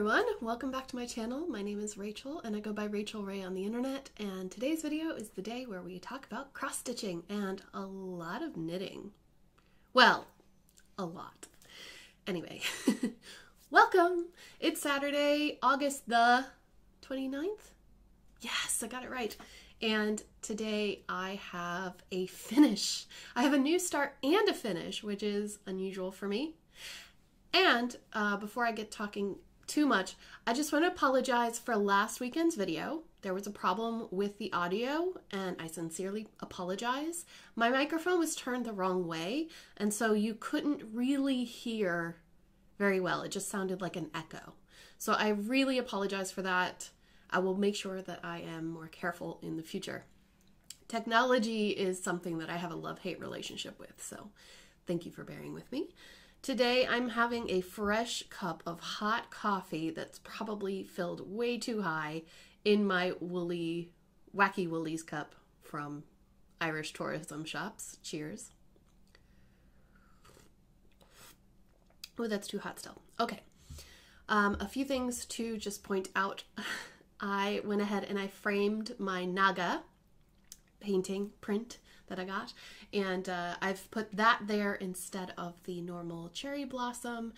everyone, welcome back to my channel. My name is Rachel and I go by Rachel Rae on the internet and today's video is the day where we talk about cross stitching and a lot of knitting. Well, a lot. Anyway, welcome! It's Saturday, August the 29th? Yes, I got it right. And today I have a finish. I have a new start and a finish, which is unusual for me. And uh, before I get talking too much, I just want to apologize for last weekend's video. There was a problem with the audio, and I sincerely apologize. My microphone was turned the wrong way, and so you couldn't really hear very well. It just sounded like an echo. So I really apologize for that. I will make sure that I am more careful in the future. Technology is something that I have a love hate relationship with, so thank you for bearing with me. Today I'm having a fresh cup of hot coffee that's probably filled way too high in my woolly, wacky woolies cup from Irish tourism shops. Cheers. Oh, that's too hot still. Okay. Um, a few things to just point out. I went ahead and I framed my Naga painting print that I got. And uh, I've put that there instead of the normal cherry blossom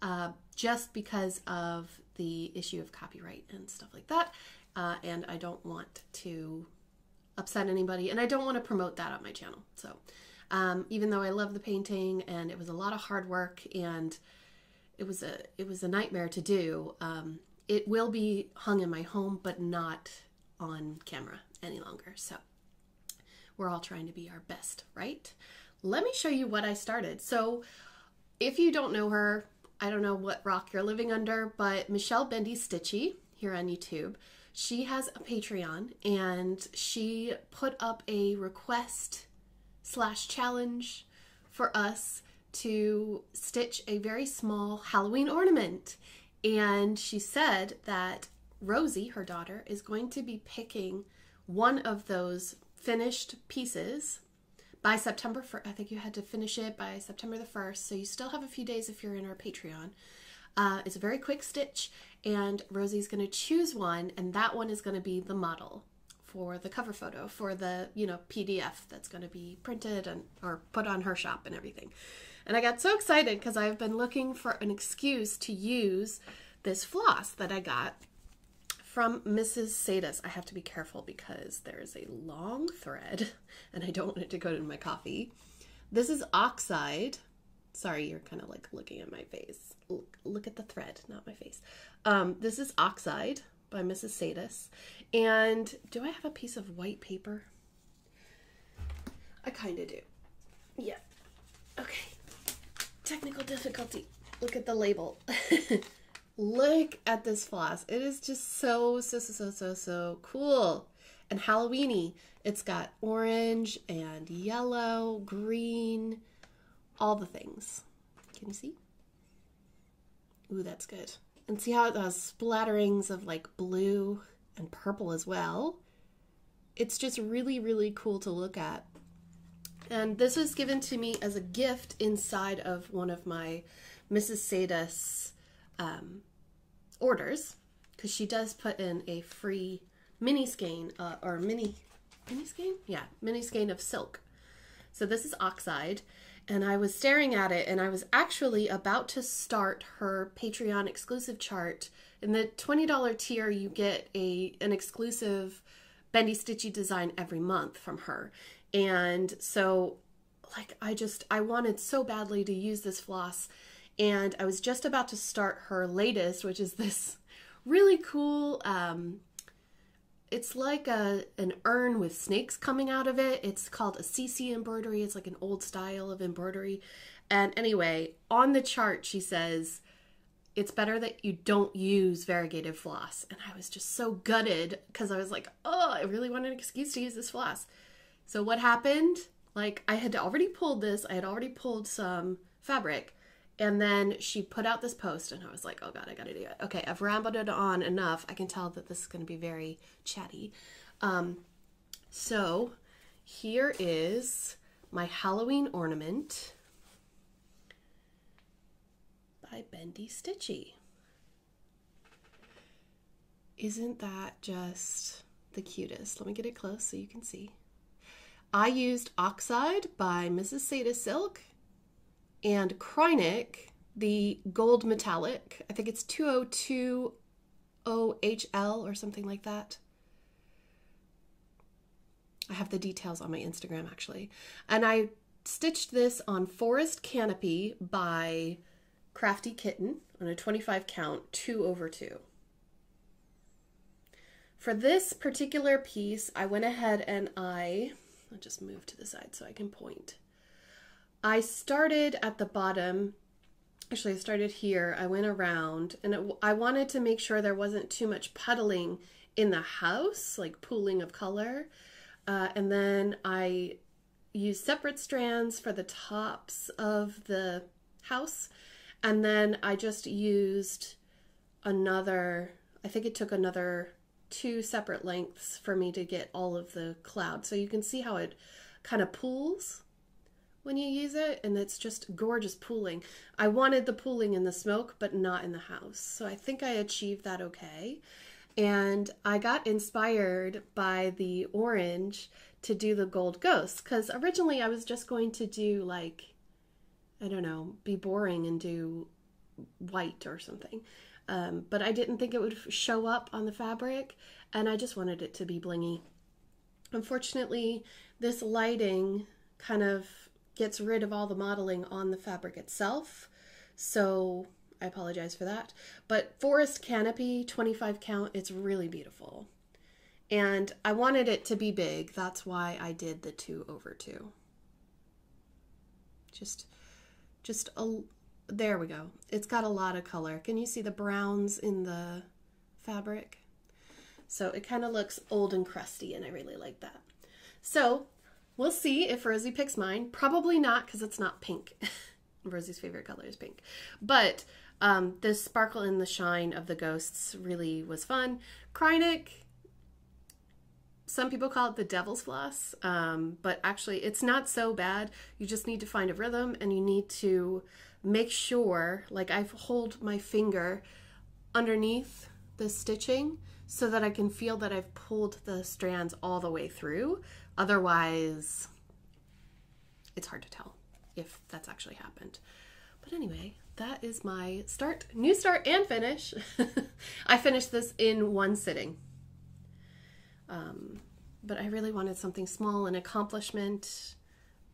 uh, just because of the issue of copyright and stuff like that. Uh, and I don't want to upset anybody and I don't want to promote that on my channel. So um, even though I love the painting and it was a lot of hard work and it was a it was a nightmare to do, um, it will be hung in my home but not on camera any longer. So we're all trying to be our best, right? Let me show you what I started. So if you don't know her, I don't know what rock you're living under, but Michelle Bendy Stitchy here on YouTube, she has a Patreon and she put up a request slash challenge for us to stitch a very small Halloween ornament. And she said that Rosie, her daughter, is going to be picking one of those finished pieces by September 1st. I think you had to finish it by September the 1st, so you still have a few days if you're in our Patreon. Uh, it's a very quick stitch, and Rosie's going to choose one, and that one is going to be the model for the cover photo for the you know PDF that's going to be printed and or put on her shop and everything. And I got so excited because I've been looking for an excuse to use this floss that I got from Mrs. Sadis. I have to be careful because there is a long thread and I don't want it to go to my coffee. This is Oxide. Sorry, you're kind of like looking at my face. Look, look at the thread, not my face. Um, this is Oxide by Mrs. Sadis. And do I have a piece of white paper? I kind of do. Yeah. Okay. Technical difficulty. Look at the label. Look at this floss. It is just so, so, so, so, so, so cool. And Halloweeny. It's got orange and yellow, green, all the things. Can you see? Ooh, that's good. And see how it has splatterings of like blue and purple as well. It's just really, really cool to look at. And this was given to me as a gift inside of one of my Mrs. Sadis um, orders because she does put in a free mini skein uh, or mini mini skein? Yeah mini skein of silk. So this is oxide and i was staring at it and i was actually about to start her patreon exclusive chart. In the $20 tier you get a an exclusive bendy stitchy design every month from her. And so like i just i wanted so badly to use this floss and I was just about to start her latest, which is this really cool. Um, it's like a an urn with snakes coming out of it. It's called Assisi embroidery. It's like an old style of embroidery. And anyway, on the chart, she says it's better that you don't use variegated floss. And I was just so gutted because I was like, oh, I really wanted an excuse to use this floss. So what happened? Like I had already pulled this. I had already pulled some fabric and then she put out this post, and I was like, oh God, I gotta do it. Okay, I've rambled it on enough. I can tell that this is gonna be very chatty. Um, so here is my Halloween ornament by Bendy Stitchy. Isn't that just the cutest? Let me get it close so you can see. I used Oxide by Mrs. Seda Silk and Kreinik, the gold metallic. I think it's 202 OHL or something like that. I have the details on my Instagram actually. And I stitched this on Forest Canopy by Crafty Kitten on a 25 count, 2 over 2. For this particular piece, I went ahead and I, I'll just move to the side so I can point. I started at the bottom, actually I started here, I went around, and it, I wanted to make sure there wasn't too much puddling in the house, like pooling of color. Uh, and then I used separate strands for the tops of the house. And then I just used another, I think it took another two separate lengths for me to get all of the cloud. So you can see how it kind of pools when you use it and it's just gorgeous pooling. I wanted the pooling in the smoke but not in the house. So I think I achieved that okay. And I got inspired by the orange to do the gold ghost because originally I was just going to do like, I don't know, be boring and do white or something. Um, but I didn't think it would show up on the fabric and I just wanted it to be blingy. Unfortunately, this lighting kind of gets rid of all the modeling on the fabric itself. So I apologize for that. But Forest Canopy 25 count, it's really beautiful. And I wanted it to be big. That's why I did the two over two. Just, just a, there we go. It's got a lot of color. Can you see the browns in the fabric? So it kind of looks old and crusty and I really like that. So we'll see if Rosie picks mine. Probably not because it's not pink. Rosie's favorite color is pink. But um, the sparkle and the shine of the ghosts really was fun. Kreinik, some people call it the devil's floss, um, but actually it's not so bad. You just need to find a rhythm and you need to make sure, like I hold my finger underneath the stitching so that I can feel that I've pulled the strands all the way through. Otherwise, it's hard to tell if that's actually happened. But anyway, that is my start, new start and finish. I finished this in one sitting. Um, but I really wanted something small, an accomplishment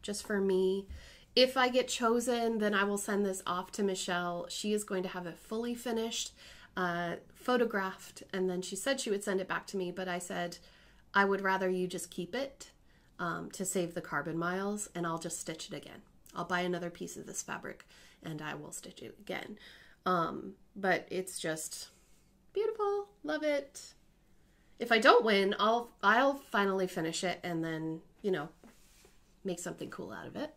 just for me. If I get chosen, then I will send this off to Michelle. She is going to have it fully finished, uh, photographed, and then she said she would send it back to me, but I said, I would rather you just keep it um, to save the carbon miles, and I'll just stitch it again. I'll buy another piece of this fabric and I will stitch it again. Um, but it's just beautiful. Love it. If I don't win, I'll I'll finally finish it and then, you know, make something cool out of it.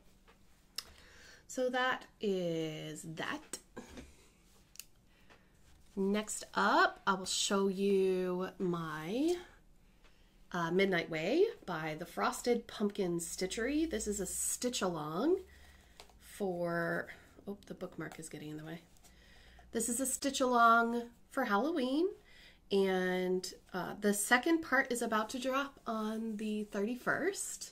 So that is that. Next up, I will show you my uh, Midnight Way by the Frosted Pumpkin Stitchery. This is a stitch along for, oh, the bookmark is getting in the way. This is a stitch along for Halloween. And uh, the second part is about to drop on the 31st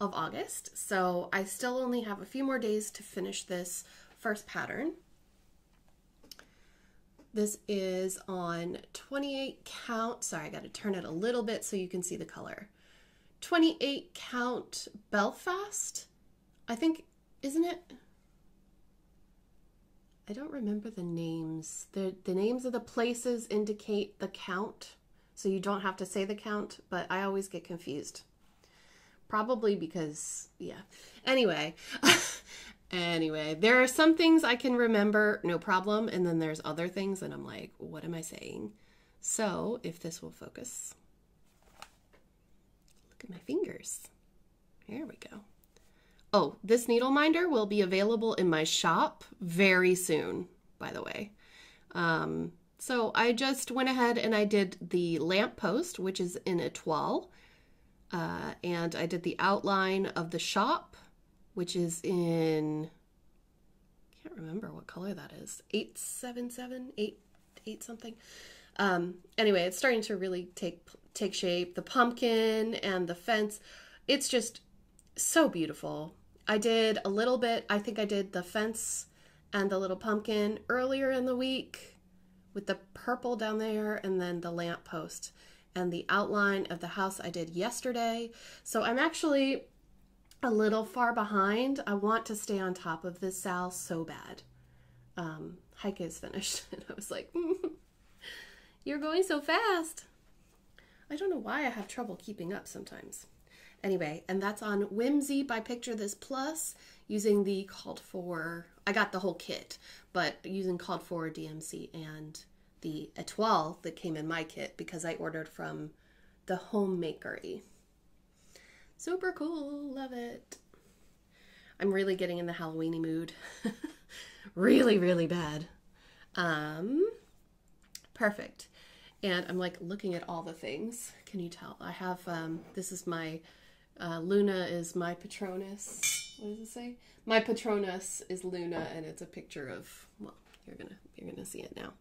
of August. So I still only have a few more days to finish this first pattern. This is on 28 count. Sorry, I got to turn it a little bit so you can see the color. 28 count Belfast. I think, isn't it? I don't remember the names. The, the names of the places indicate the count, so you don't have to say the count, but I always get confused. Probably because, yeah. Anyway, anyway, there are some things I can remember, no problem, and then there's other things, and I'm like, what am I saying? So, if this will focus, look at my fingers. There we go. Oh, this needle minder will be available in my shop very soon, by the way. Um, so I just went ahead and I did the lamp post, which is in Etoile. Uh, and I did the outline of the shop, which is in, I can't remember what color that is, 877, 8, 8 something. Um, anyway, it's starting to really take take shape. The pumpkin and the fence, it's just so beautiful. I did a little bit. I think I did the fence and the little pumpkin earlier in the week with the purple down there and then the lamp post and the outline of the house I did yesterday. So I'm actually a little far behind. I want to stay on top of this SAL so bad. Um, Heike is finished and I was like, you're going so fast. I don't know why I have trouble keeping up sometimes. Anyway, and that's on Whimsy by Picture This Plus using the called for, I got the whole kit, but using called for DMC and the Etoile that came in my kit because I ordered from the Homemakery. Super cool, love it. I'm really getting in the Halloweeny mood. really, really bad. Um, perfect. And I'm like looking at all the things. Can you tell? I have, um, this is my, uh, Luna is my Patronus. What does it say? My Patronus is Luna, and it's a picture of, well, you're gonna, you're gonna see it now.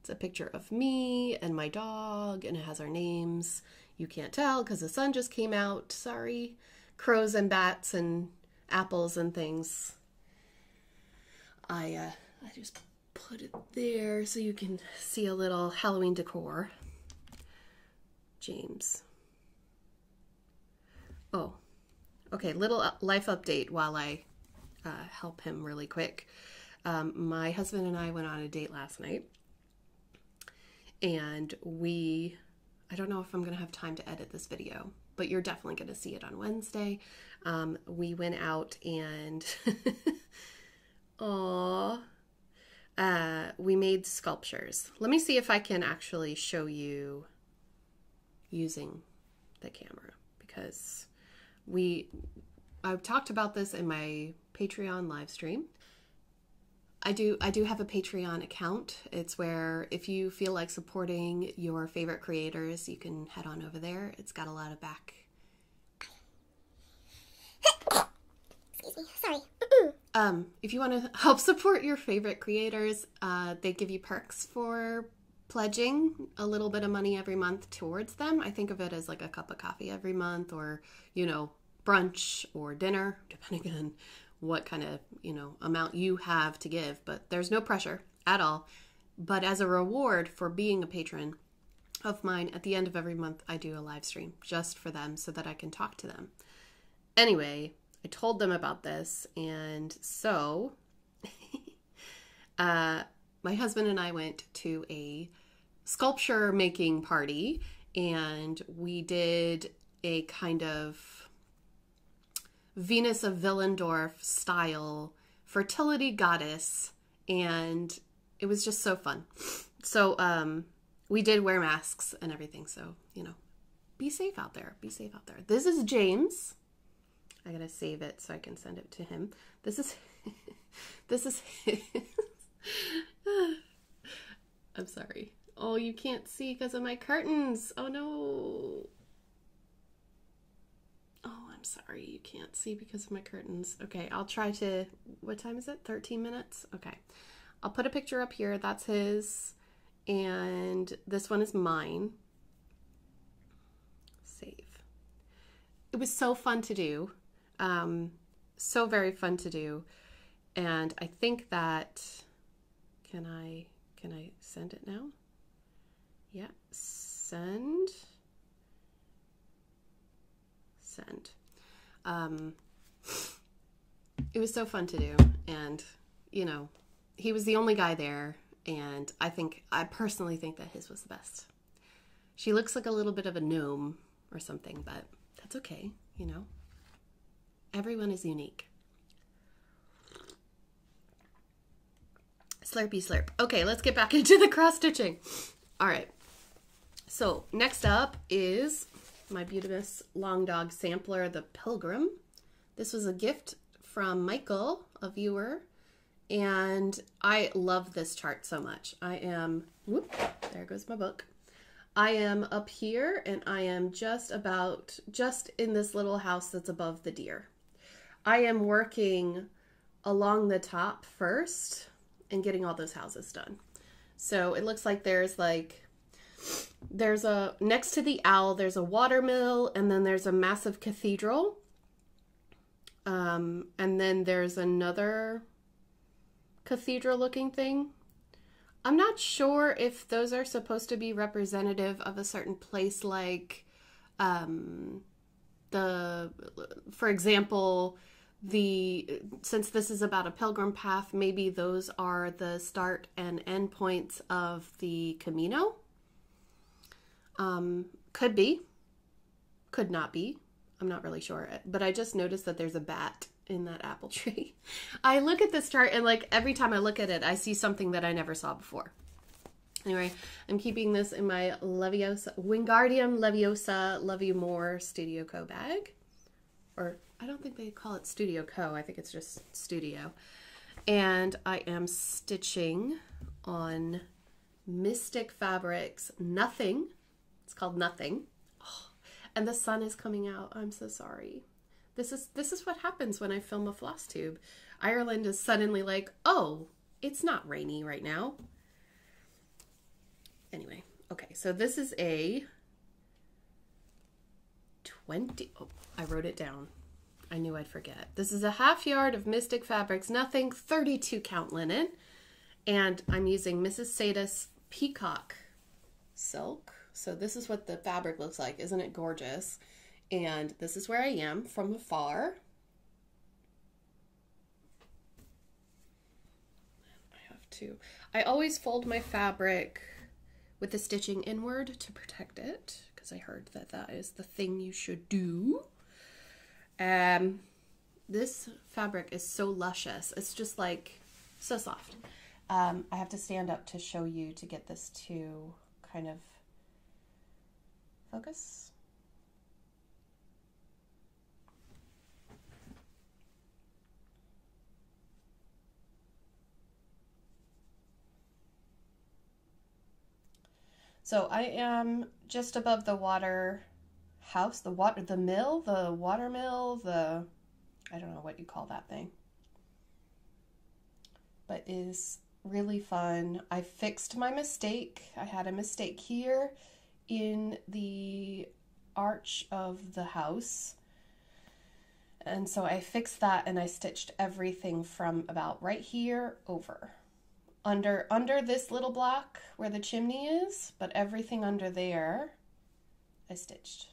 It's a picture of me and my dog, and it has our names. You can't tell because the sun just came out. Sorry. Crows and bats and apples and things. I, uh, I just put it there so you can see a little Halloween decor. James. Oh, okay, little uh, life update while I uh, help him really quick. Um, my husband and I went on a date last night, and we, I don't know if I'm to have time to edit this video, but you're definitely to see it on Wednesday. Um, we went out and, oh, uh, we made sculptures. Let me see if I can actually show you using the camera because we I've talked about this in my Patreon live stream. I do I do have a Patreon account. It's where if you feel like supporting your favorite creators, you can head on over there. It's got a lot of back Excuse me. Sorry. um, if you want to help support your favorite creators, uh, they give you perks for pledging a little bit of money every month towards them. I think of it as like a cup of coffee every month or, you know, brunch or dinner, depending on what kind of, you know, amount you have to give. But there's no pressure at all. But as a reward for being a patron of mine, at the end of every month, I do a live stream just for them so that I can talk to them. Anyway, I told them about this, and so uh, my husband and I went to a sculpture making party, and we did a kind of Venus of Willendorf style fertility goddess, and it was just so fun. So, um, we did wear masks and everything, so you know, be safe out there. Be safe out there. This is James. I gotta save it so I can send it to him. This is this is I'm sorry. Oh, you can't see because of my curtains. Oh no. Oh, I'm sorry. You can't see because of my curtains. Okay, I'll try to. What time is it? 13 minutes? Okay. I'll put a picture up here. That's his. And this one is mine. Save. It was so fun to do. Um, so very fun to do. And I think that can I can I send it now? Yeah, send. Um, it was so fun to do, and you know, he was the only guy there, and I think I personally think that his was the best. She looks like a little bit of a gnome or something, but that's okay, you know. Everyone is unique. Slurpy slurp. Okay, let's get back into the cross stitching. All right. So next up is my Beautimus Long Dog Sampler, the Pilgrim. This was a gift from Michael, a viewer, and I love this chart so much. I am, whoop, there goes my book. I am up here and I am just about, just in this little house that's above the deer. I am working along the top first and getting all those houses done. So it looks like there's like there's a next to the owl there's a watermill and then there's a massive cathedral. Um, and then there's another cathedral looking thing. I'm not sure if those are supposed to be representative of a certain place like um, the for example the since this is about a pilgrim path maybe those are the start and end points of the camino um, could be, could not be. I'm not really sure. But I just noticed that there's a bat in that apple tree. I look at this chart and like every time I look at it, I see something that I never saw before. Anyway, I'm keeping this in my Leviosa, Wingardium Leviosa Love You More Studio Co bag. Or I don't think they call it Studio Co. I think it's just Studio. And I am stitching on Mystic Fabrics Nothing called Nothing. Oh, and the sun is coming out. I'm so sorry. This is this is what happens when I film a floss tube. Ireland is suddenly like, "Oh, it's not rainy right now." Anyway, okay. So this is a 20 Oh, I wrote it down. I knew I'd forget. This is a half yard of Mystic Fabrics Nothing 32 count linen. And I'm using Mrs. Sadis Peacock silk. So this is what the fabric looks like. Isn't it gorgeous? And this is where I am from afar. I have to. I always fold my fabric with the stitching inward to protect it because I heard that that is the thing you should do. Um, this fabric is so luscious. It's just like so soft. Um, I have to stand up to show you to get this to kind of focus. So I am just above the water house, the water, the mill, the water mill, the, I don't know what you call that thing, but is really fun. I fixed my mistake. I had a mistake here in the arch of the house. And so I fixed that and I stitched everything from about right here over. Under under this little block where the chimney is, but everything under there I stitched.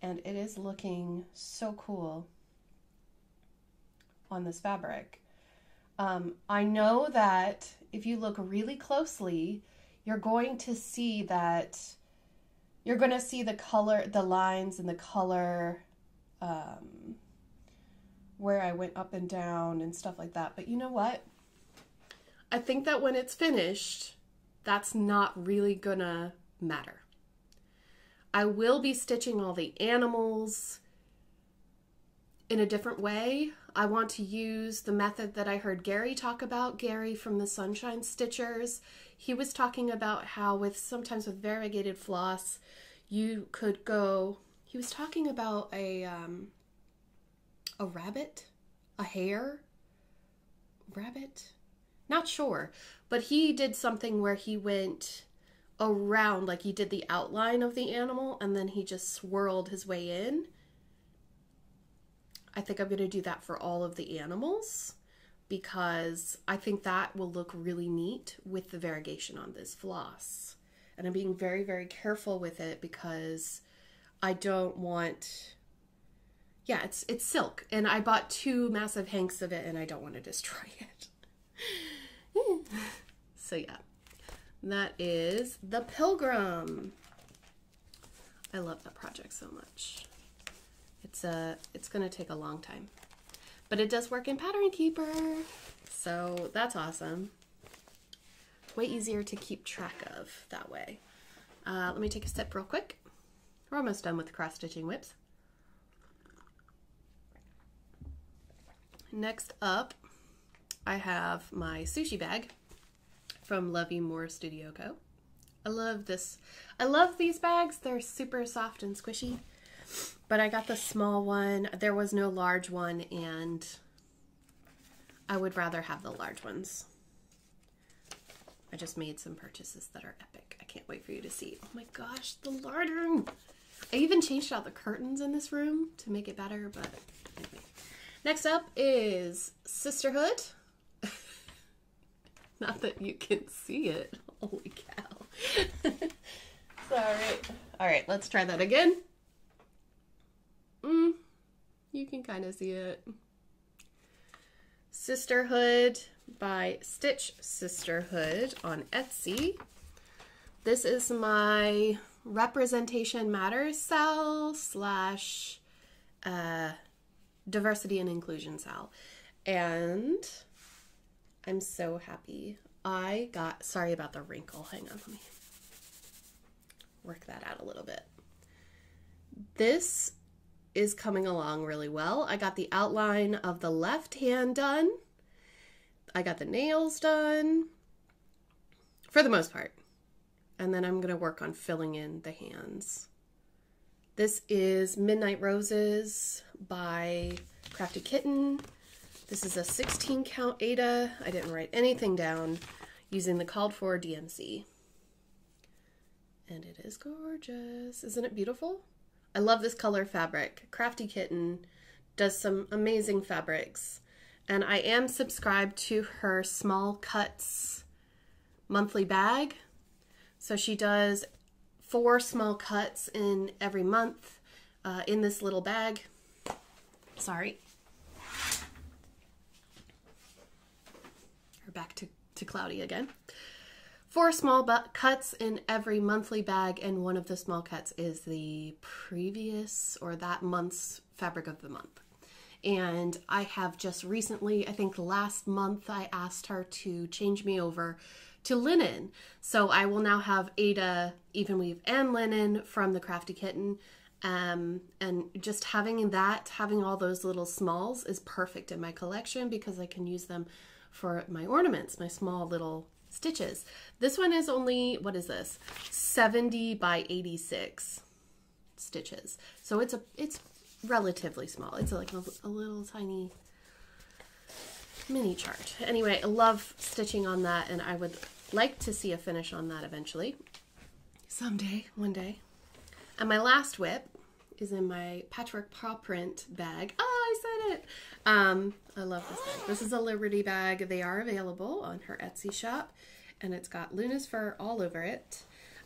And it is looking so cool on this fabric. Um, I know that if you look really closely, you're going to see that you're going to see the color, the lines and the color um, where I went up and down and stuff like that. But you know what? I think that when it's finished, that's not really gonna matter. I will be stitching all the animals in a different way. I want to use the method that I heard Gary talk about, Gary from the Sunshine Stitchers. He was talking about how with sometimes with variegated floss, you could go, he was talking about a, um, a rabbit, a hare, rabbit, not sure, but he did something where he went around, like he did the outline of the animal and then he just swirled his way in I think I'm going to do that for all of the animals because I think that will look really neat with the variegation on this floss. And I'm being very, very careful with it because I don't want yeah, it's it's silk and I bought two massive hanks of it and I don't want to destroy it. so yeah. That is The Pilgrim. I love that project so much. It's a it's going to take a long time. But it does work in Pattern Keeper. So that's awesome. Way easier to keep track of that way. Uh, let me take a sip real quick. We're almost done with cross stitching whips Next up, I have my sushi bag from Lovey You More Studio Co. I love this. I love these bags. They're super soft and squishy. But I got the small one. There was no large one, and I would rather have the large ones. I just made some purchases that are epic. I can't wait for you to see. Oh my gosh, the larder. I even changed out the curtains in this room to make it better, but anyway. Next up is Sisterhood. Not that you can see it. Holy cow. Sorry. All right, let's try that again. You can kind of see it. Sisterhood by Stitch Sisterhood on Etsy. This is my Representation Matters cell slash uh, diversity and inclusion cell. And I'm so happy. I got, sorry about the wrinkle. Hang on, let me work that out a little bit. This is coming along really well. I got the outline of the left hand done. I got the nails done for the most part. And then I'm going to work on filling in the hands. This is Midnight Roses by Crafty Kitten. This is a 16 count Aida. I didn't write anything down using the called for DMC. And it is gorgeous. Isn't it beautiful? I love this color fabric. Crafty Kitten does some amazing fabrics. And I am subscribed to her Small Cuts monthly bag. So she does four small cuts in every month uh, in this little bag. Sorry. We're back to, to cloudy again. Four small cuts in every monthly bag, and one of the small cuts is the previous or that month's fabric of the month. And I have just recently, I think last month, I asked her to change me over to linen. So I will now have Aida, even weave and linen from the Crafty Kitten. Um, and just having that, having all those little smalls is perfect in my collection because I can use them for my ornaments, my small little stitches. This one is only, what is this? 70 by 86 stitches. So it's a, it's relatively small. It's like a, a little tiny mini chart. Anyway, I love stitching on that and I would like to see a finish on that eventually. Someday, one day. And my last whip is in my patchwork paw print bag. Oh, I said it. Um, I love this bag. This is a Liberty bag. They are available on her Etsy shop and it's got Luna's fur all over it.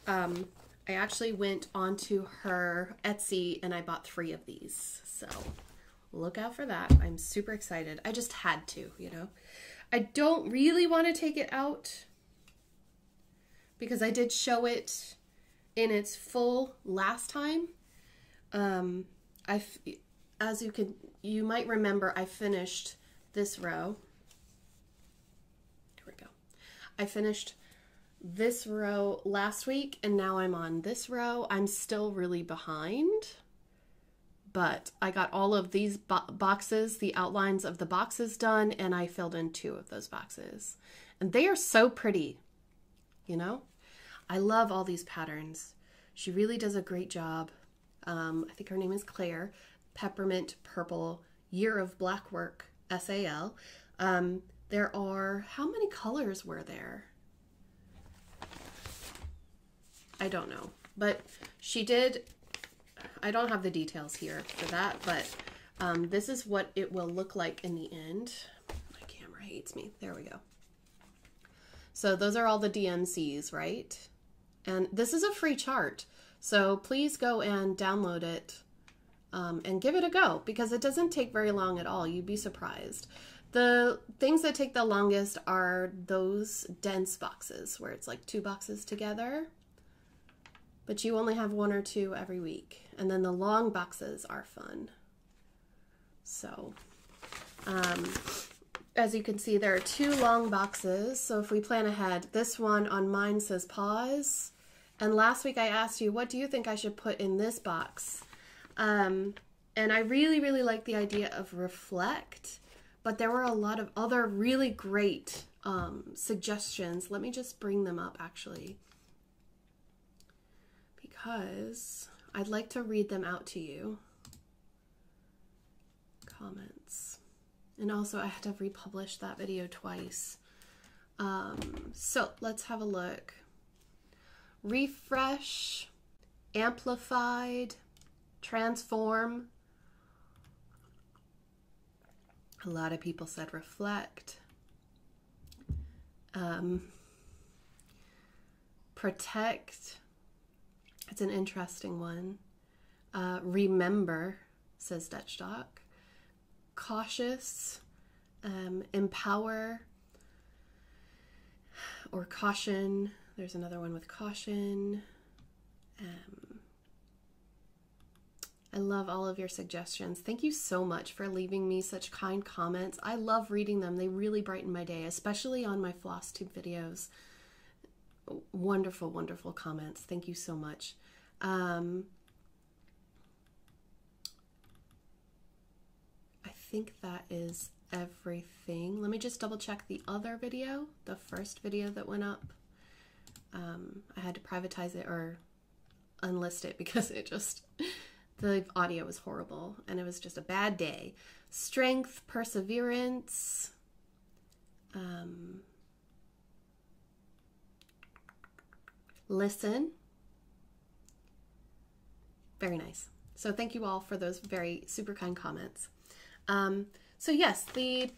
Um, I actually went onto her Etsy and I bought three of these. So look out for that. I'm super excited. I just had to, you know. I don't really want to take it out because I did show it in its full last time. Um, I, as you could, you might remember, I finished this row. Here we go. I finished this row last week and now I'm on this row. I'm still really behind, but I got all of these bo boxes, the outlines of the boxes done, and I filled in two of those boxes. And they are so pretty, you know? I love all these patterns. She really does a great job. Um, I think her name is Claire. Peppermint Purple Year of Black Work SAL. Um, there are, how many colors were there? I don't know. But she did, I don't have the details here for that, but um, this is what it will look like in the end. My camera hates me. There we go. So those are all the DMCs, right? And this is a free chart. So please go and download it um, and give it a go because it doesn't take very long at all. You'd be surprised. The things that take the longest are those dense boxes where it's like two boxes together but you only have one or two every week. And then the long boxes are fun. So, um, as you can see, there are two long boxes. So if we plan ahead, this one on mine says pause. And last week I asked you, what do you think I should put in this box? Um, and I really, really like the idea of reflect, but there were a lot of other really great um, suggestions. Let me just bring them up actually because I'd like to read them out to you. Comments. And also I had to republish that video twice. Um, so let's have a look. Refresh, amplified, transform. A lot of people said reflect. Um, protect. It's an interesting one. Uh, remember, says Dutch Doc. Cautious, um, empower, or caution. There's another one with caution. Um, I love all of your suggestions. Thank you so much for leaving me such kind comments. I love reading them. They really brighten my day, especially on my floss tube videos. Wonderful, wonderful comments. Thank you so much. Um, I think that is everything. Let me just double check the other video, the first video that went up. Um, I had to privatize it or unlist it because it just, the audio was horrible and it was just a bad day. Strength, perseverance, um, listen. Very nice. So thank you all for those very super kind comments. Um, so yes, the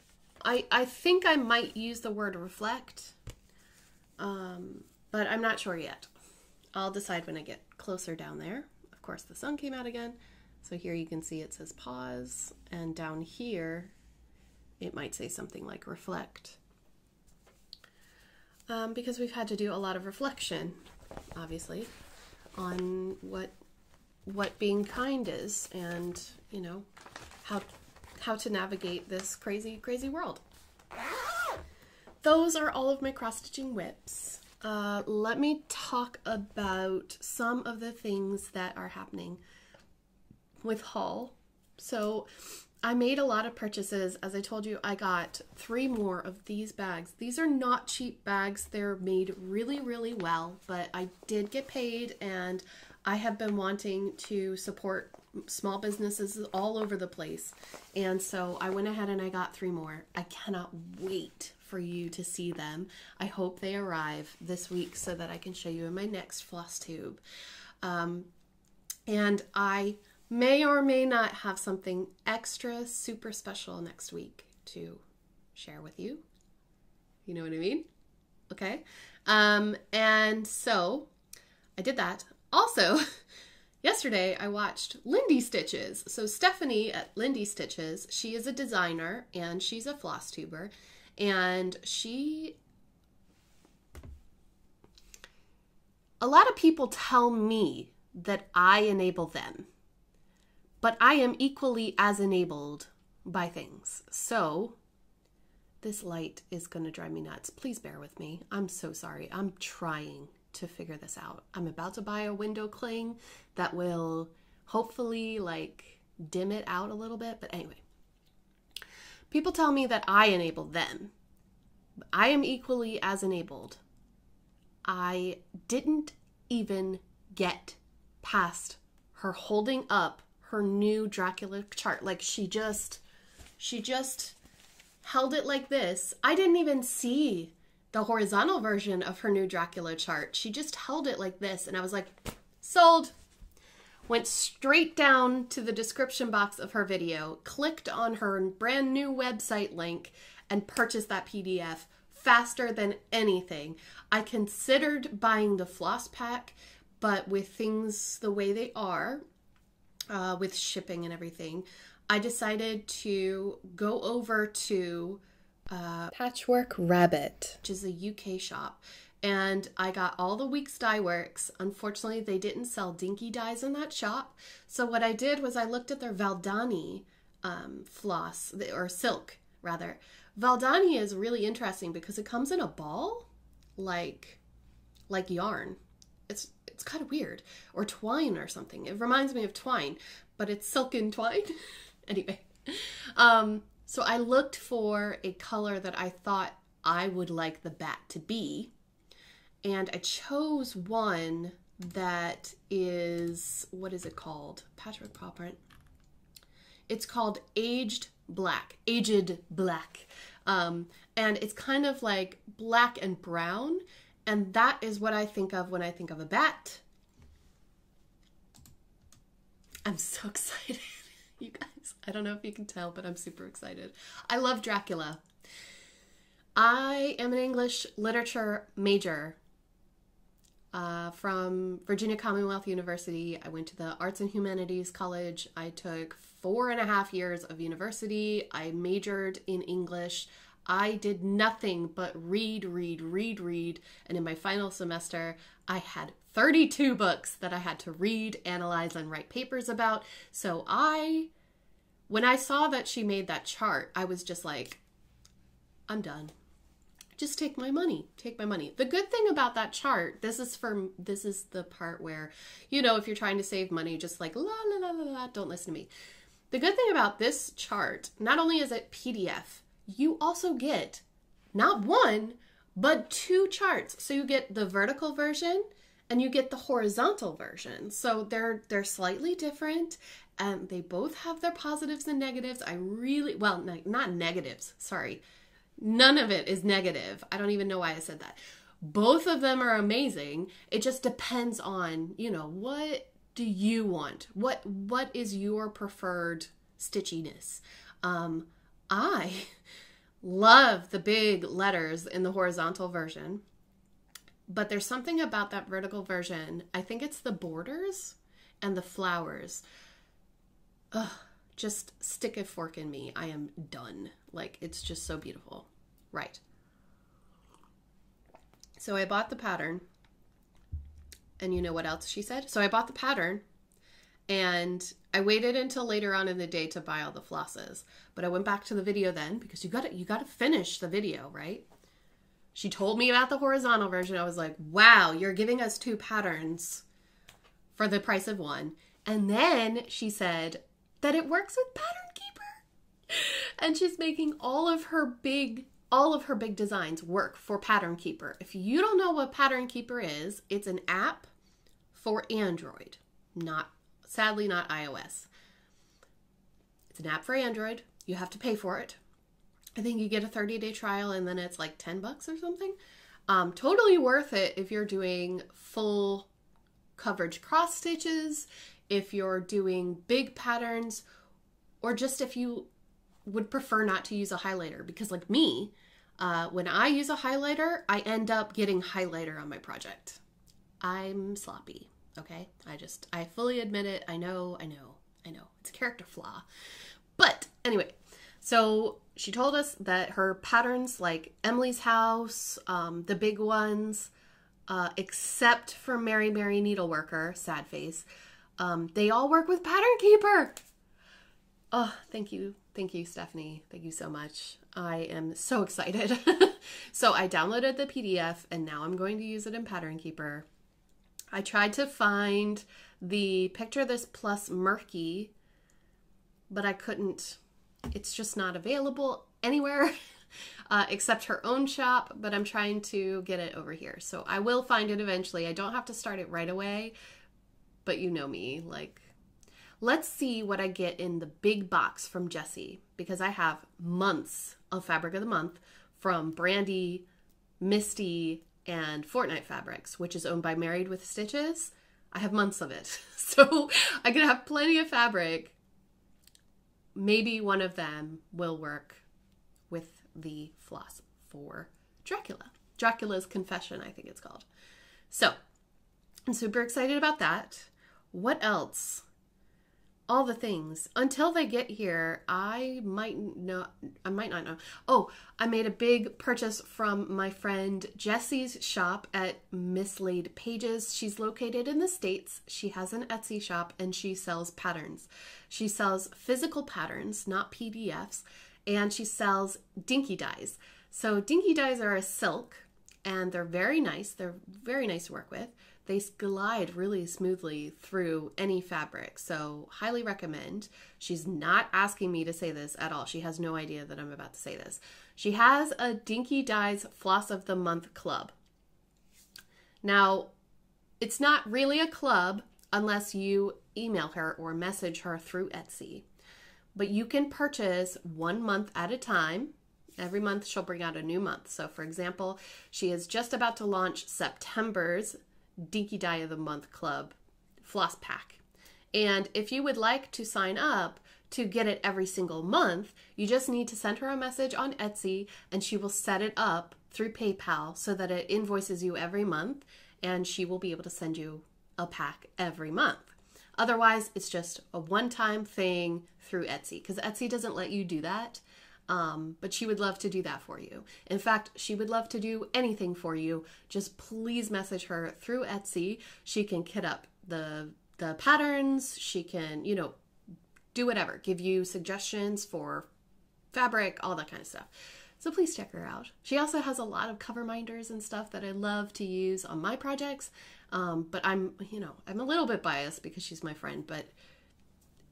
I I think I might use the word reflect, um, but I'm not sure yet. I'll decide when I get closer down there. Course, the sun came out again, so here you can see it says pause, and down here it might say something like reflect. Um, because we've had to do a lot of reflection, obviously, on what what being kind is, and you know how how to navigate this crazy, crazy world. Those are all of my cross-stitching whips. Uh, let me talk about some of the things that are happening with haul. So I made a lot of purchases. As I told you, I got three more of these bags. These are not cheap bags. They're made really, really well, but I did get paid and I have been wanting to support small businesses all over the place. And so I went ahead and I got three more. I cannot wait for you to see them. I hope they arrive this week so that I can show you in my next floss tube. Um, and I may or may not have something extra super special next week to share with you. You know what I mean? Okay. Um, and so I did that. Also, Yesterday, I watched Lindy Stitches. So, Stephanie at Lindy Stitches, she is a designer and she's a floss tuber. And she. A lot of people tell me that I enable them, but I am equally as enabled by things. So, this light is going to drive me nuts. Please bear with me. I'm so sorry. I'm trying to figure this out. I'm about to buy a window cling that will hopefully like dim it out a little bit. But anyway, people tell me that I enable them. I am equally as enabled. I didn't even get past her holding up her new Dracula chart. Like she just, she just held it like this. I didn't even see the horizontal version of her new Dracula chart. She just held it like this, and I was like, sold. Went straight down to the description box of her video, clicked on her brand new website link, and purchased that PDF faster than anything. I considered buying the floss pack, but with things the way they are, uh, with shipping and everything, I decided to go over to uh, Patchwork Rabbit, which is a UK shop. And I got all the Weeks Dye Works. Unfortunately, they didn't sell dinky dyes in that shop. So what I did was I looked at their Valdani um, floss, or silk, rather. Valdani is really interesting because it comes in a ball, like, like yarn. It's it's kind of weird, or twine or something. It reminds me of twine, but it's silken twine. anyway, um, so I looked for a color that I thought I would like the bat to be. And I chose one that is, what is it called? Patrick paw. It's called Aged black, aged black. Um, and it's kind of like black and brown. And that is what I think of when I think of a bat. I'm so excited. you guys, I don't know if you can tell, but I'm super excited. I love Dracula. I am an English literature major uh, from Virginia Commonwealth University. I went to the Arts and Humanities College. I took four and a half years of university. I majored in English. I did nothing but read, read, read, read. And in my final semester, I had 32 books that I had to read, analyze, and write papers about. So I, when I saw that she made that chart, I was just like, I'm done just take my money take my money. The good thing about that chart this is for this is the part where you know if you're trying to save money just like la la la la la don't listen to me. The good thing about this chart not only is it pdf you also get not one but two charts. So you get the vertical version and you get the horizontal version. So they're they're slightly different and they both have their positives and negatives. I really well not negatives sorry None of it is negative. I don't even know why I said that. Both of them are amazing. It just depends on, you know, what do you want? What what is your preferred stitchiness? Um I love the big letters in the horizontal version. But there's something about that vertical version. I think it's the borders and the flowers. Ugh, just stick a fork in me. I am done. Like, it's just so beautiful. Right. So I bought the pattern. And you know what else she said? So I bought the pattern and I waited until later on in the day to buy all the flosses. But I went back to the video then because you got to you got to finish the video, right? She told me about the horizontal version. I was like, "Wow, you're giving us two patterns for the price of one." And then she said that it works with Pattern Keeper. And she's making all of her big all of her big designs work for Pattern Keeper. If you don't know what Pattern Keeper is, it's an app for Android, not sadly not iOS. It's an app for Android. You have to pay for it. I think you get a 30-day trial and then it's like 10 bucks or something. Um, totally worth it if you're doing full coverage cross stitches, if you're doing big patterns, or just if you would prefer not to use a highlighter because, like me, uh, when I use a highlighter, I end up getting highlighter on my project. I'm sloppy, okay? I just, I fully admit it. I know, I know, I know. It's a character flaw. But anyway, so she told us that her patterns, like Emily's House, um, the big ones, uh, except for Mary Mary Needleworker, sad face, um, they all work with Pattern Keeper. Oh, thank you. Thank you, Stephanie. Thank you so much. I am so excited. so I downloaded the PDF and now I'm going to use it in Pattern Keeper. I tried to find the Picture of This Plus Murky, but I couldn't. It's just not available anywhere uh, except her own shop, but I'm trying to get it over here. So I will find it eventually. I don't have to start it right away, but you know me, like Let's see what I get in the big box from Jesse because I have months of fabric of the month from Brandy, Misty, and Fortnite Fabrics, which is owned by Married with Stitches. I have months of it. So I could have plenty of fabric. Maybe one of them will work with the floss for Dracula. Dracula's Confession, I think it's called. So I'm super excited about that. What else? all the things. Until they get here i might know i might not know. Oh i made a big purchase from my friend jessie's shop at mislaid pages. She's located in the states. She has an etsy shop and she sells patterns. She sells physical patterns not pdfs and she sells dinky dyes. So dinky dyes are a silk and they're very nice. They're very nice to work with they glide really smoothly through any fabric. So, highly recommend. She's not asking me to say this at all. She has no idea that I'm about to say this. She has a Dinky Dyes Floss of the Month club. Now, it's not really a club unless you email her or message her through Etsy. but you can purchase one month at a time. Every month she'll bring out a new month. So, for example, she is just about to launch September's Dinky Dye of the Month Club floss pack. And if you would like to sign up to get it every single month, you just need to send her a message on Etsy and she will set it up through PayPal so that it invoices you every month and she will be able to send you a pack every month. Otherwise, it's just a one time thing through Etsy because Etsy doesn't let you do that. Um, but she would love to do that for you. In fact, she would love to do anything for you. Just please message her through Etsy. She can kit up the the patterns. She can, you know, do whatever. Give you suggestions for fabric, all that kind of stuff. So please check her out. She also has a lot of cover minders and stuff that I love to use on my projects. Um, but I'm, you know, I'm a little bit biased because she's my friend, but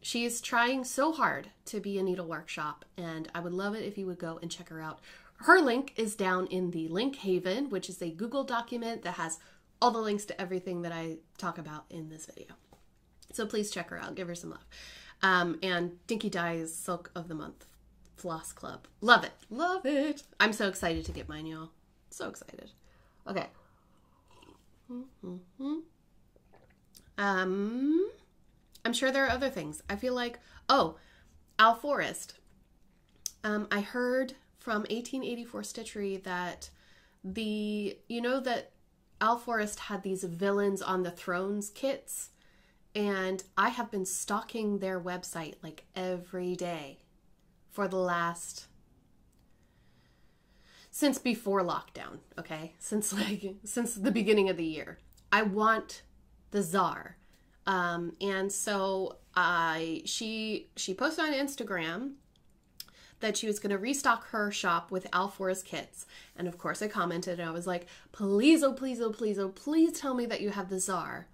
she's trying so hard to be a needle workshop, and I would love it if you would go and check her out. Her link is down in the link haven, which is a Google document that has all the links to everything that I talk about in this video. So please check her out, give her some love. Um, and Dinky Dye's Silk of the Month Floss Club. Love it. Love it. I'm so excited to get mine, y'all. So excited. Okay. Mm-hmm. Um, I'm sure there are other things. I feel like, oh, Al Forrest. Um, I heard from 1884 Stitchery that the, you know, that Al Forrest had these villains on the thrones kits, and I have been stalking their website like every day for the last since before lockdown, okay? Since like since the beginning of the year. I want the czar. Um, and so I she she posted on Instagram that she was going to restock her shop with Al Forrest kits. And of course, I commented and I was like, please, oh, please, oh, please, oh, please tell me that you have the czar.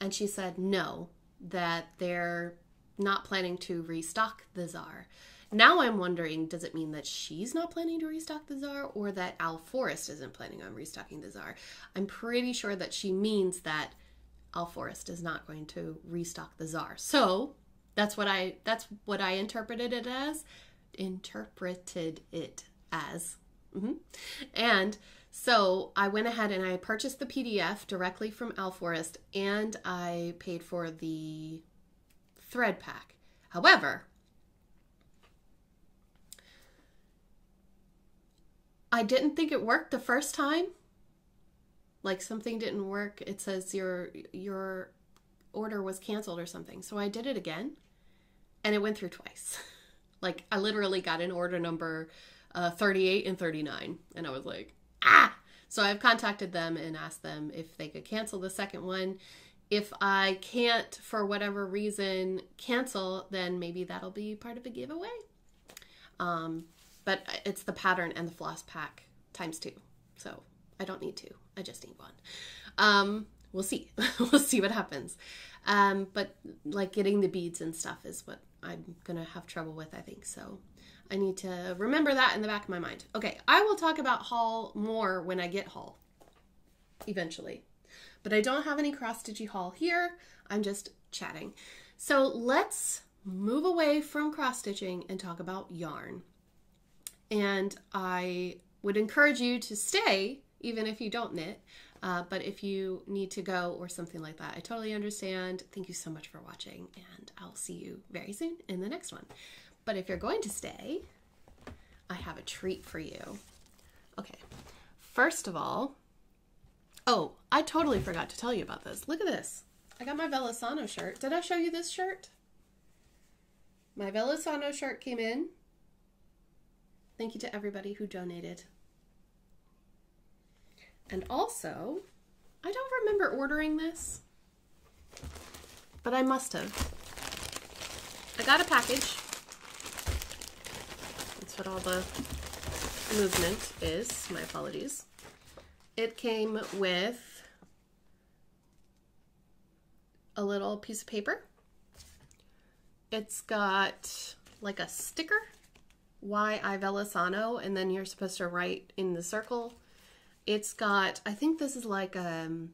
And she said no, that they're not planning to restock the czar. Now I'm wondering, does it mean that she's not planning to restock the czar or that Al Forrest isn't planning on restocking the czar? I'm pretty sure that she means that Al Forrest is not going to restock the czar. So that's what I that's what I interpreted it as. Interpreted it as. Mm-hmm. And so I went ahead and I purchased the PDF directly from Al Forrest and I paid for the thread pack. However, I didn't think it worked the first time. Like something didn't work. It says your your order was canceled or something. So I did it again and it went through twice. like I literally got an order number uh, 38 and 39 and I was like, "Ah!" So I've contacted them and asked them if they could cancel the second one. If I can't for whatever reason cancel, then maybe that'll be part of a giveaway. Um, but it's the pattern and the floss pack times two. So I don't need two. I just need one. Um, we'll see. we'll see what happens. Um, but like getting the beads and stuff is what I'm gonna have trouble with, I think. So I need to remember that in the back of my mind. Okay, I will talk about haul more when I get haul eventually. But I don't have any cross stitchy haul here. I'm just chatting. So let's move away from cross stitching and talk about yarn. And I would encourage you to stay, even if you don't knit. Uh, but if you need to go or something like that, I totally understand. Thank you so much for watching, and I'll see you very soon in the next one. But if you're going to stay, I have a treat for you. Okay, first of all, oh, I totally forgot to tell you about this. Look at this. I got my Velosano shirt. Did I show you this shirt? My Velosano shirt came in Thank you to everybody who donated. And also, I don't remember ordering this, but I must have. I got a package. That's what all the movement is. My apologies. It came with a little piece of paper. It's got like a sticker why I Velosano, and then you're supposed to write in the circle. It's got, I think this is like a, um,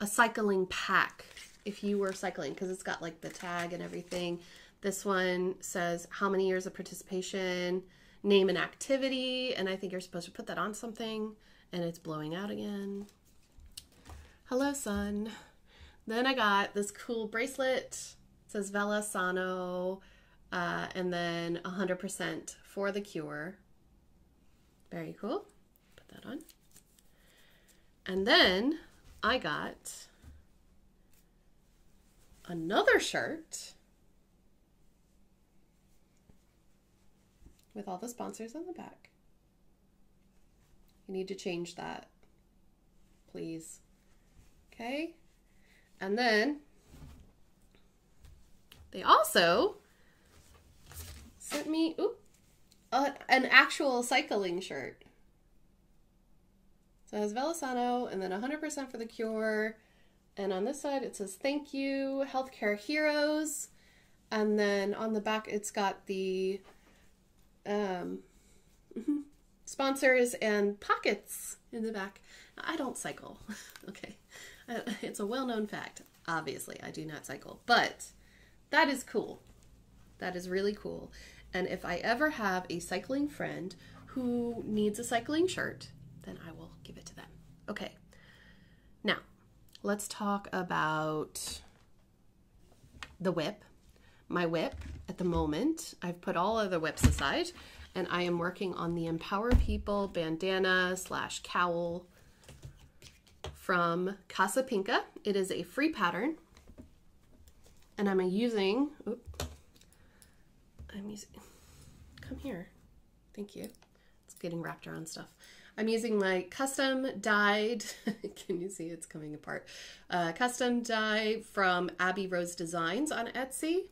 a cycling pack if you were cycling because it's got like the tag and everything. This one says how many years of participation, name an activity, and I think you're supposed to put that on something, and it's blowing out again. Hello, sun. Then I got this cool bracelet. It says Velosano, uh, and then 100% for the cure. Very cool. Put that on. And then I got another shirt with all the sponsors on the back. You need to change that, please. Okay? And then they also sent me oop, a, an actual cycling shirt. So it has Velosano and then 100% for the cure. And on this side it says thank you, healthcare heroes. And then on the back it's got the um, sponsors and pockets in the back. I don't cycle. okay. It's a well known fact. Obviously, I do not cycle. But that is cool. That is really cool. And if I ever have a cycling friend who needs a cycling shirt, then I will give it to them. Okay. Now, let's talk about the whip. My whip at the moment, I've put all other whips aside and I am working on the Empower People bandana slash cowl from Casa Pinka. It is a free pattern and I'm using, oops, I'm using, come here. Thank you. It's getting wrapped around stuff. I'm using my custom dyed, can you see it's coming apart, uh, custom dye from Abby Rose Designs on Etsy.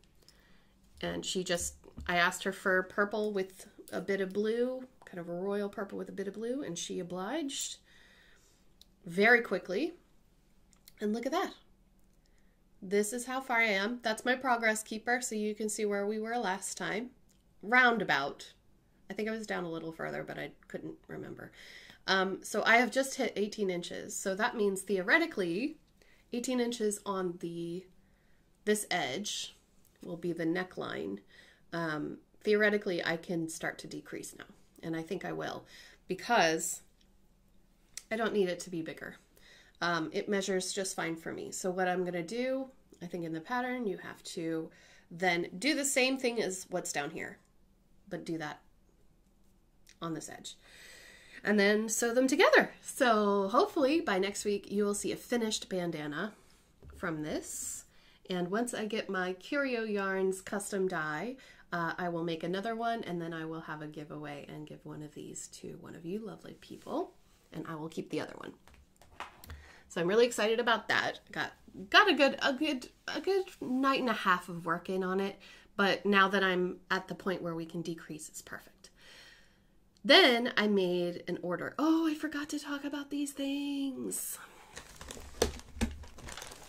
And she just, I asked her for purple with a bit of blue, kind of a royal purple with a bit of blue, and she obliged very quickly. And look at that. This is how far I am. That's my progress keeper, so you can see where we were last time. Roundabout. I think I was down a little further, but I couldn't remember. Um, so I have just hit 18 inches. So that means theoretically, 18 inches on the this edge will be the neckline. Um, theoretically, I can start to decrease now, and I think I will because I don't need it to be bigger. Um, it measures just fine for me. So what I'm going to do, I think in the pattern, you have to then do the same thing as what's down here, but do that on this edge. And then sew them together. So hopefully by next week you will see a finished bandana from this. And once I get my Curio Yarns custom dye, uh, I will make another one and then I will have a giveaway and give one of these to one of you lovely people. And I will keep the other one. So I'm really excited about that. Got got a good a good a good night and a half of work in on it, but now that I'm at the point where we can decrease, it's perfect. Then I made an order. Oh, I forgot to talk about these things.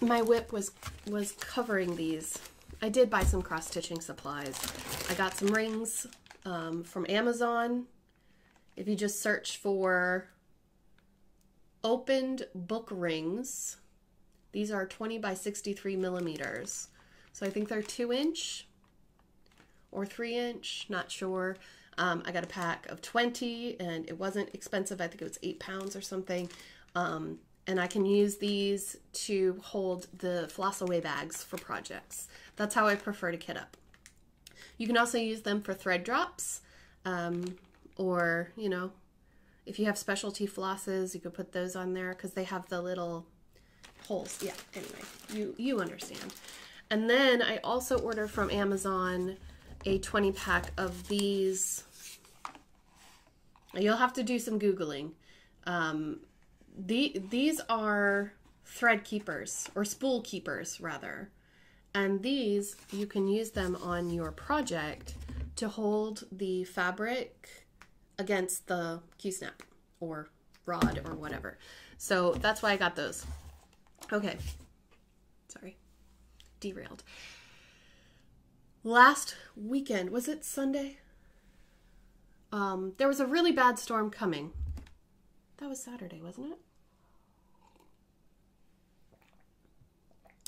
My whip was was covering these. I did buy some cross stitching supplies. I got some rings um, from Amazon. If you just search for opened book rings. These are 20 by 63 millimeters. So I think they're two inch or three inch, not sure. Um, I got a pack of 20 and it wasn't expensive. I think it was eight pounds or something. Um, and I can use these to hold the floss away bags for projects. That's how I prefer to kit up. You can also use them for thread drops um, or, you know, if you have specialty flosses, you could put those on there because they have the little holes. Yeah, anyway, you, you understand. And then I also ordered from Amazon a 20 pack of these. You'll have to do some Googling. Um, the, these are thread keepers or spool keepers rather. And these, you can use them on your project to hold the fabric against the Q-snap or rod or whatever. So that's why I got those. Okay. Sorry. Derailed. Last weekend, was it Sunday? Um, there was a really bad storm coming. That was Saturday, wasn't it?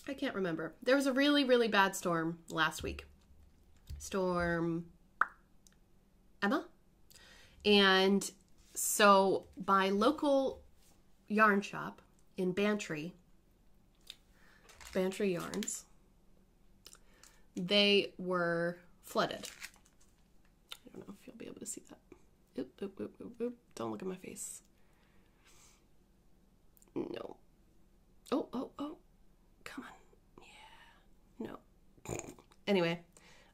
I can't remember. There was a really, really bad storm last week. Storm Emma. And so my local yarn shop in Bantry, Bantry Yarns, they were flooded. I don't know if you'll be able to see that. Oop, oop, oop, oop. Don't look at my face. No. Oh, oh, oh. Come on. Yeah. No. Anyway,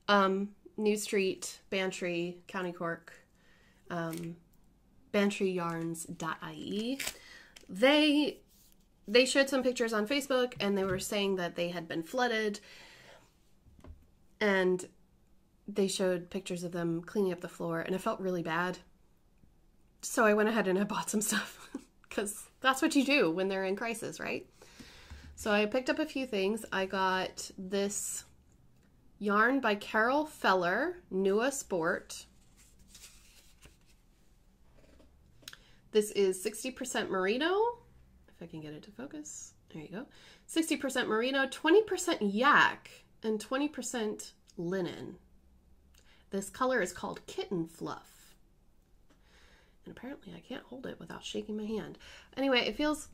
um, New Street, Bantry, County Cork, um, bantryyarns.ie. They they showed some pictures on Facebook and they were saying that they had been flooded and they showed pictures of them cleaning up the floor and it felt really bad. So I went ahead and I bought some stuff because that's what you do when they're in crisis, right? So I picked up a few things. I got this yarn by Carol Feller, Nua Sport. This is 60% merino. If I can get it to focus. There you go. 60% merino, 20% yak, and 20% linen. This color is called Kitten Fluff. And apparently I can't hold it without shaking my hand. Anyway, it feels,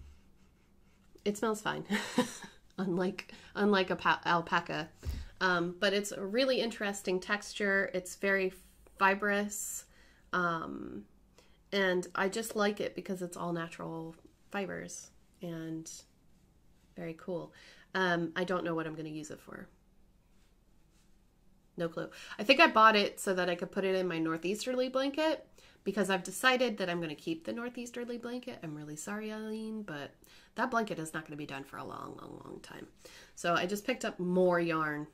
it smells fine. unlike, unlike a alpaca. Um, but it's a really interesting texture. It's very fibrous. Um, and I just like it because it's all natural fibers and very cool. Um, I don't know what I'm going to use it for. No clue. I think I bought it so that I could put it in my northeasterly blanket because I've decided that I'm going to keep the northeasterly blanket. I'm really sorry, Eileen, but that blanket is not going to be done for a long, long, long time. So I just picked up more yarn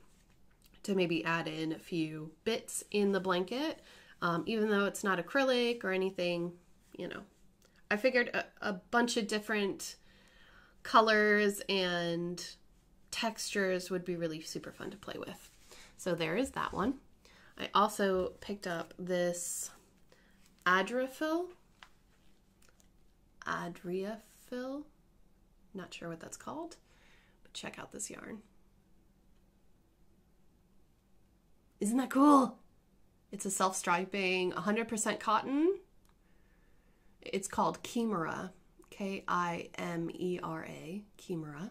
to maybe add in a few bits in the blanket, um, even though it's not acrylic or anything, you know. I figured a, a bunch of different colors and textures would be really super fun to play with. So there is that one. I also picked up this Adrafil. Adriafil. Not sure what that's called, but check out this yarn. Isn't that cool? It's a self-striping, 100% cotton. It's called Kimera, K-I-M-E-R-A, Kimera.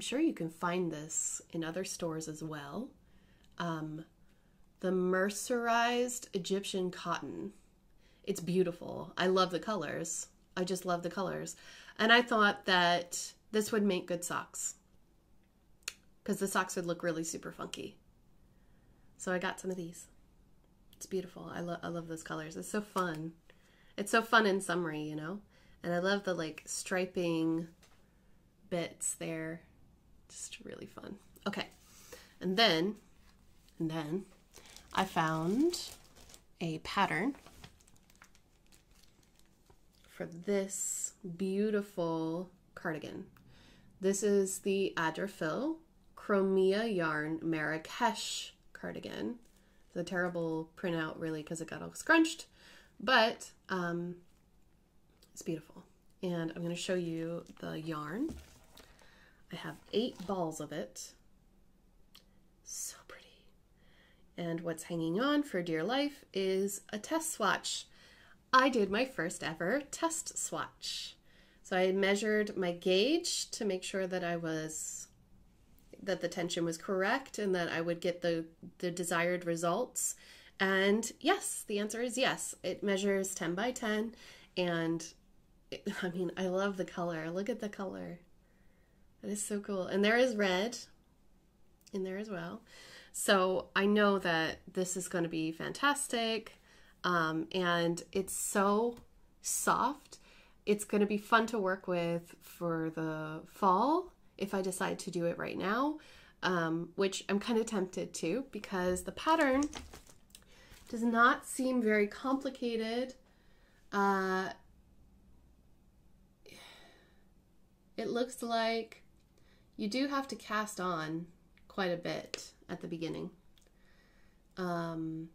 I'm sure you can find this in other stores as well. Um, the mercerized Egyptian cotton. It's beautiful. I love the colors. I just love the colors. And I thought that this would make good socks because the socks would look really super funky. So I got some of these. It's beautiful. I, lo- I love those colors. It's so fun. It's so fun in summery, you know? And I love the like striping bits there. Just really fun. Okay. And then, and then I found a pattern for this beautiful cardigan. This is the Adrafil Chromia Yarn Marrakesh cardigan. It's a terrible printout, really, because it got all scrunched, but um, it's beautiful. And I'm going to show you the yarn. I have eight balls of it. So pretty. And what's hanging on for dear life is a test swatch. I did my first ever test swatch. So I measured my gauge to make sure that I was that the tension was correct and that I would get the the desired results. And yes, the answer is yes. It measures 10 by 10 and it, I mean, I love the color. Look at the color. That is so cool. And there is red in there as well. So I know that this is going to be fantastic. Um, and it's so soft. It's going to be fun to work with for the fall if I decide to do it right now, um, which I'm kind of tempted to because the pattern does not seem very complicated. Uh, it looks like you do have to cast on quite a bit at the beginning. Um,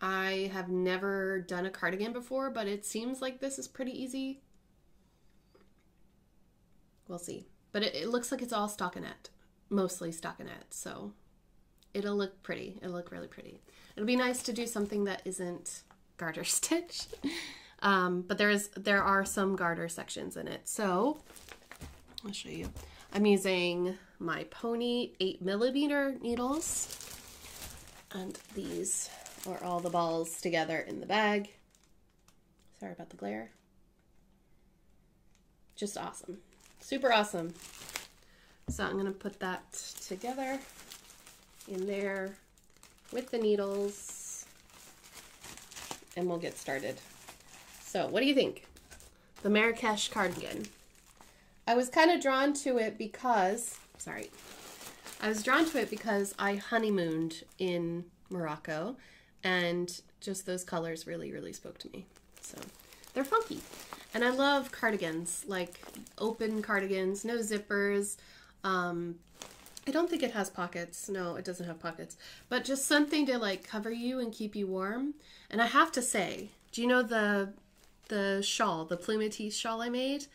I have never done a cardigan before, but it seems like this is pretty easy. We'll see. But it, it looks like it's all stockinette, mostly stockinette. So it'll look pretty. It'll look really pretty. It'll be nice to do something that isn't garter stitch. Um, but there is there are some garter sections in it. So I'll show you. I'm using my pony 8 millimeter needles. And these are all the balls together in the bag. Sorry about the glare. Just awesome. Super awesome. So I'm going to put that together in there with the needles and we'll get started. So what do you think? The Marrakesh cardigan. I was kind of drawn to it because, sorry, I was drawn to it because I honeymooned in Morocco and just those colors really, really spoke to me. So they're funky. And I love cardigans, like open cardigans, no zippers. Um, I don't think it has pockets. No, it doesn't have pockets. But just something to like cover you and keep you warm. And I have to say, do you know the the shawl, the plume shawl I made?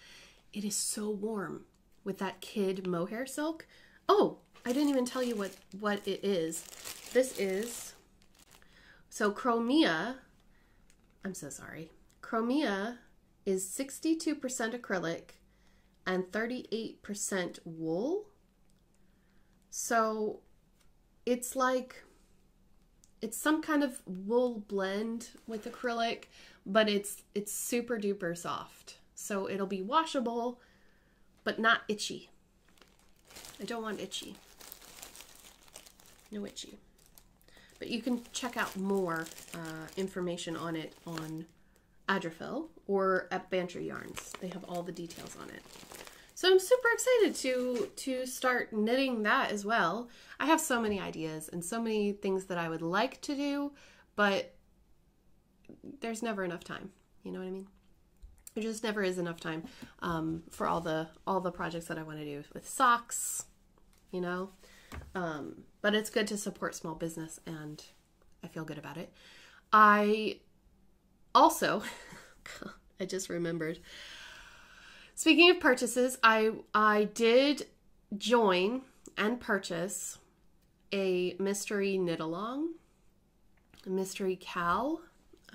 It is so warm with that kid mohair silk. Oh, I didn't even tell you what what it is. This is so Chromia. I'm so sorry. Chromia is 62% acrylic and 38% wool. So it's like it's some kind of wool blend with acrylic, but it's it's super duper soft. So it'll be washable, but not itchy. I don't want itchy. No itchy. But you can check out more uh, information on it on Adrofill or at Bantry Yarns. They have all the details on it. So I'm super excited to to start knitting that as well. I have so many ideas and so many things that I would like to do, but there's never enough time. You know what I mean? There just never is enough time um, for all the all the projects that I want to do with socks. You know, um, but it's good to support small business, and I feel good about it. I also, I just remembered. Speaking of purchases, I I did join and purchase a mystery knit along, mystery cow.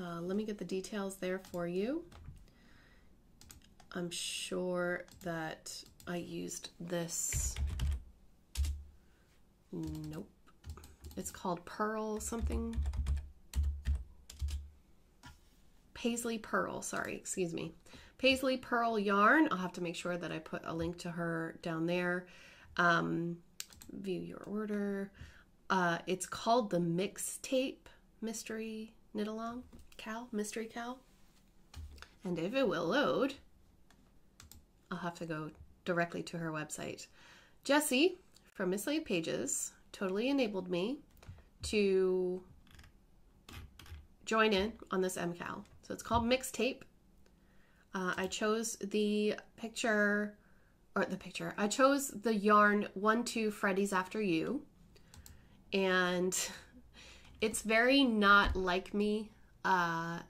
Uh, let me get the details there for you. I'm sure that I used this. Nope. It's called Pearl something. Paisley Pearl, sorry, excuse me. Paisley Pearl yarn. I'll have to make sure that I put a link to her down there. Um, view your order. Uh, it's called the Mixtape Mystery Knit Along Cow, Mystery Cow. And if it will load, I'll have to go directly to her website. Jessie from Miss Laid Pages totally enabled me to join in on this MCAL. So it's called Mixtape. Uh, I chose the picture, or the picture, I chose the yarn 1 2 Freddy's After You. And it's very not like me uh,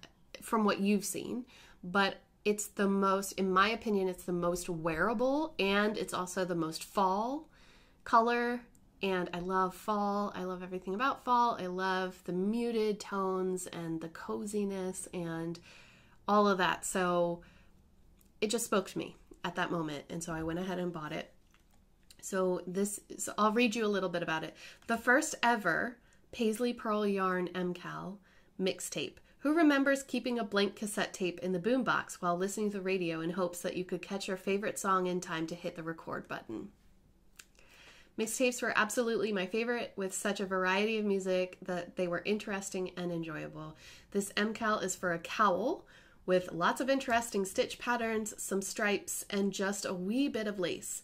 from what you've seen, but it's the most, in my opinion, it's the most wearable and it's also the most fall color. And I love fall. I love everything about fall. I love the muted tones and the coziness and all of that. So it just spoke to me at that moment. And so I went ahead and bought it. So this, I'll read you a little bit about it. The first ever Paisley Pearl Yarn MCAL mixtape who remembers keeping a blank cassette tape in the boombox while listening to the radio in hopes that you could catch your favorite song in time to hit the record button? Mixtapes were absolutely my favorite, with such a variety of music that they were interesting and enjoyable. This MCAL is for a cowl with lots of interesting stitch patterns, some stripes, and just a wee bit of lace.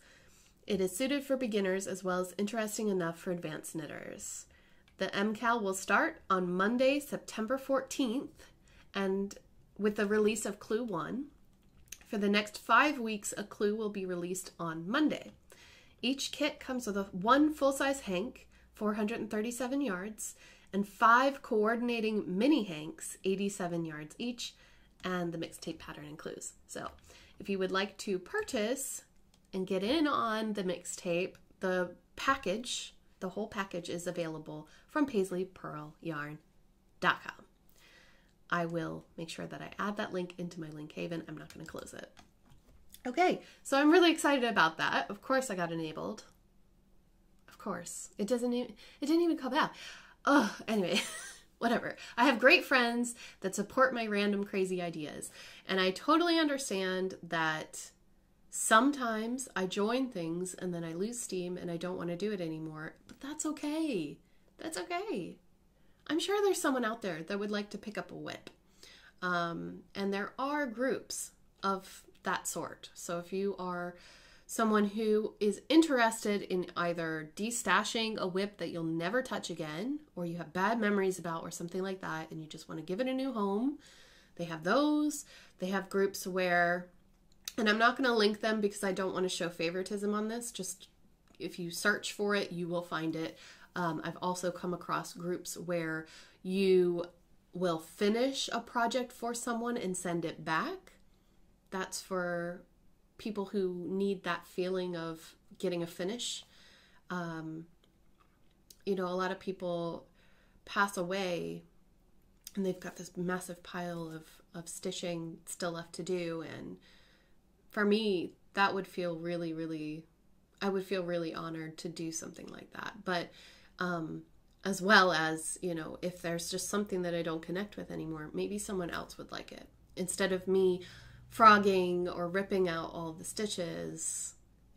It is suited for beginners as well as interesting enough for advanced knitters. The MCAL will start on Monday, September 14th, and with the release of Clue 1. For the next five weeks, a clue will be released on Monday. Each kit comes with a one full-size hank, 437 yards, and five coordinating mini hanks, 87 yards each, and the mixtape pattern and clues. So if you would like to purchase and get in on the mixtape, the package The whole package is available from paisleypearlyarn.com. I will make sure that I add that link into my link haven. I'm not going to close it. Okay, so I'm really excited about that. Of course, I got enabled. Of course, it doesn't. Even, it didn't even come out. Oh, anyway, whatever. I have great friends that support my random crazy ideas, and I totally understand that sometimes I join things and then I lose steam and I don't want to do it anymore. But that's okay. That's okay. I'm sure there's someone out there that would like to pick up a whip. Um, and there are groups of that sort. So if you are someone who is interested in either destashing a whip that you'll never touch again, or you have bad memories about, or something like that, and you just want to give it a new home, they have those. They have groups where, and I'm not going to link them because I don't want to show favoritism on this. Just if you search for it, you will find it. Um, I've also come across groups where you will finish a project for someone and send it back that's for people who need that feeling of getting a finish. Um, you know, a lot of people pass away and they've got this massive pile of, of stitching still left to do. And for me, that would feel really, really, I would feel really honored to do something like that. But um, as well as, you know, if there's just something that I don't connect with anymore, maybe someone else would like it. Instead of me frogging or ripping out all the stitches.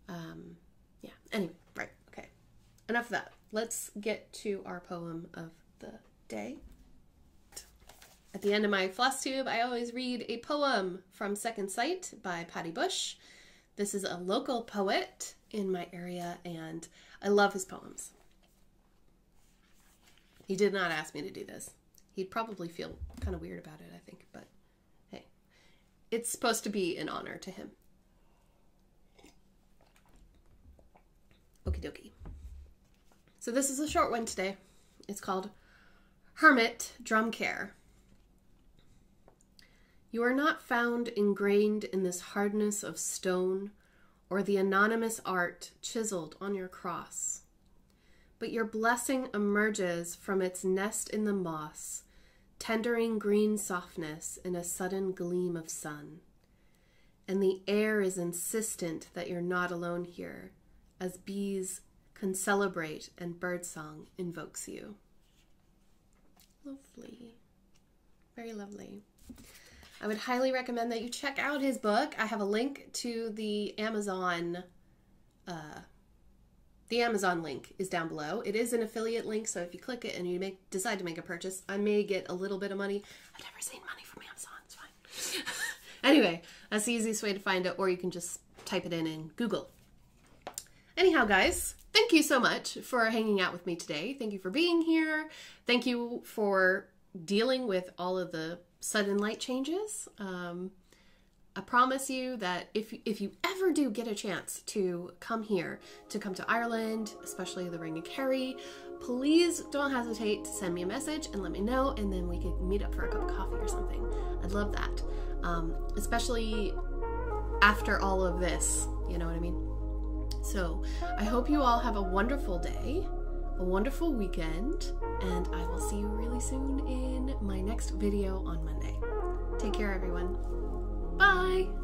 Um, yeah, anyway, right, okay. Enough of that. Let's get to our poem of the day. At the end of my floss tube, I always read a poem from Second Sight by Paddy Bushe. This is a local poet in my area, and I love his poems. He did not ask me to do this. He'd probably feel kind of weird about it, I think, but hey, it's supposed to be an honor to him. Okie dokie. So this is a short one today. It's called Hermit Drum Care. You are not found ingrained in this hardness of stone or the anonymous art chiseled on your cross, but your blessing emerges from its nest in the moss tendering green softness in a sudden gleam of sun. And the air is insistent that you're not alone here, as bees can celebrate and birdsong invokes you. Lovely. Very lovely. I would highly recommend that you check out his book. I have a link to the Amazon uh, the Amazon link is down below. It is an affiliate link, so if you click it and you make decide to make a purchase, I may get a little bit of money. I've never seen money from Amazon. It's fine. anyway, that's the easiest way to find it, or you can just type it in in Google. Anyhow, guys, thank you so much for hanging out with me today. Thank you for being here. Thank you for dealing with all of the sudden light changes. Um, I promise you that if if you ever do get a chance to come here, to come to Ireland, especially the Ring of Kerry, please don't hesitate to send me a message and let me know, and then we could meet up for a cup of coffee or something. I'd love that, um, especially after all of this. You know what I mean? So I hope you all have a wonderful day, a wonderful weekend, and I will see you really soon in my next video on Monday. Take care, everyone. Bye!